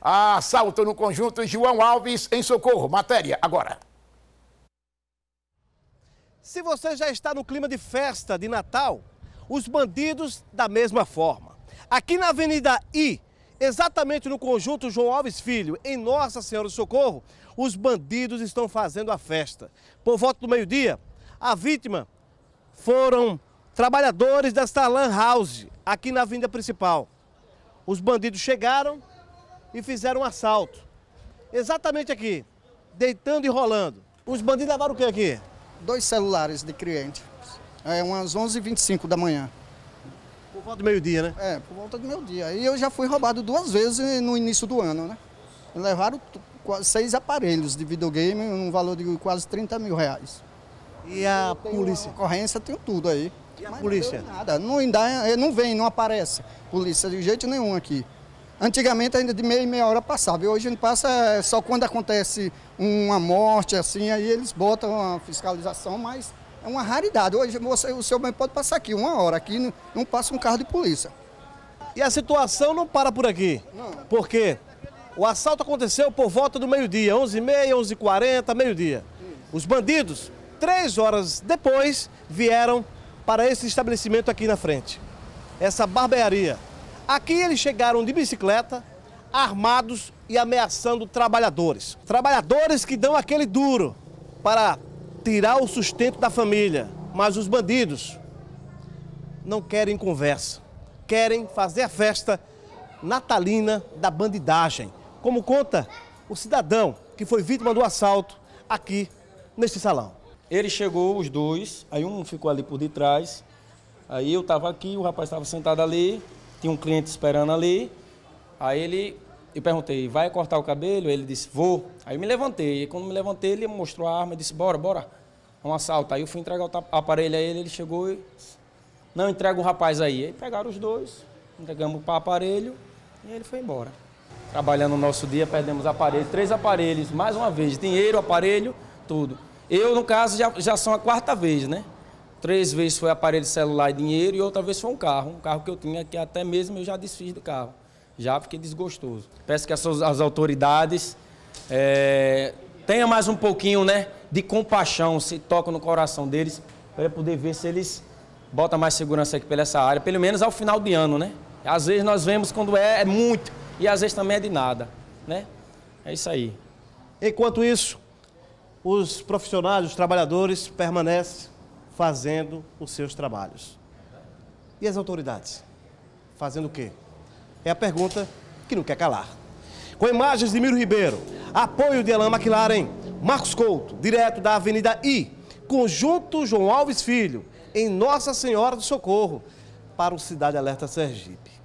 Assalto no conjunto João Alves em Socorro. Matéria agora. Se você já está no clima de festa de Natal, os bandidos da mesma forma. Aqui na Avenida I, exatamente no conjunto João Alves Filho, em Nossa Senhora do Socorro, os bandidos estão fazendo a festa. Por volta do meio-dia, a vítima foram trabalhadores desta Lan House, aqui na avenida principal. Os bandidos chegaram e fizeram um assalto. Exatamente aqui, deitando e rolando. Os bandidos levaram o que aqui? Dois celulares de cliente. É umas 11h25 da manhã. Por volta do meio-dia, né? É, por volta do meio-dia. E eu já fui roubado duas vezes no início do ano, né? Levaram seis aparelhos de videogame, um valor de quase 30 mil reais. E a polícia? Ocorrência, tenho tudo aí. E a polícia? Não nada, não, dá, não vem, não aparece polícia de jeito nenhum aqui. Antigamente ainda de meia e meia hora passava, e hoje a gente passa é, só quando acontece uma morte assim, aí eles botam a fiscalização, mas é uma raridade. Hoje você, o seu pode passar aqui uma hora, aqui não, não passa um carro de polícia. E a situação não para por aqui. Não. Por quê? O assalto aconteceu por volta do meio-dia, 11h30, 11h40, meio-dia. Os bandidos, três horas depois, vieram para esse estabelecimento aqui na frente. Essa barbearia. Aqui eles chegaram de bicicleta, armados e ameaçando trabalhadores. Trabalhadores que dão aquele duro para tirar o sustento da família. Mas os bandidos não querem conversa. Querem fazer a festa natalina da bandidagem como conta o cidadão que foi vítima do assalto aqui neste salão. Ele chegou, os dois, aí um ficou ali por detrás, aí eu estava aqui, o rapaz estava sentado ali, tinha um cliente esperando ali, aí ele, eu perguntei, vai cortar o cabelo? Ele disse, vou. Aí eu me levantei, e quando me levantei ele mostrou a arma e disse, bora, bora, é um assalto. Aí eu fui entregar o aparelho a ele, ele chegou e, não, entrega o rapaz aí. Aí pegaram os dois, entregamos para o aparelho e ele foi embora. Trabalhando no nosso dia, perdemos aparelhos, três aparelhos, mais uma vez, dinheiro, aparelho, tudo. Eu, no caso, já, já são a quarta vez, né? Três vezes foi aparelho celular e dinheiro e outra vez foi um carro. Um carro que eu tinha que até mesmo eu já desfiz do carro. Já fiquei desgostoso. Peço que as, as autoridades é, tenham mais um pouquinho né, de compaixão, se toca no coração deles, para poder ver se eles botam mais segurança aqui pela essa área, pelo menos ao final de ano, né? Às vezes nós vemos quando é, é muito, e às vezes também é de nada, né? É isso aí. Enquanto isso, os profissionais, os trabalhadores permanecem fazendo os seus trabalhos. E as autoridades? Fazendo o quê? É a pergunta que não quer calar. Com imagens de Miro Ribeiro, apoio de Alain McLaren, Marcos Couto, direto da Avenida I, Conjunto João Alves Filho, em Nossa Senhora do Socorro, para o Cidade Alerta Sergipe.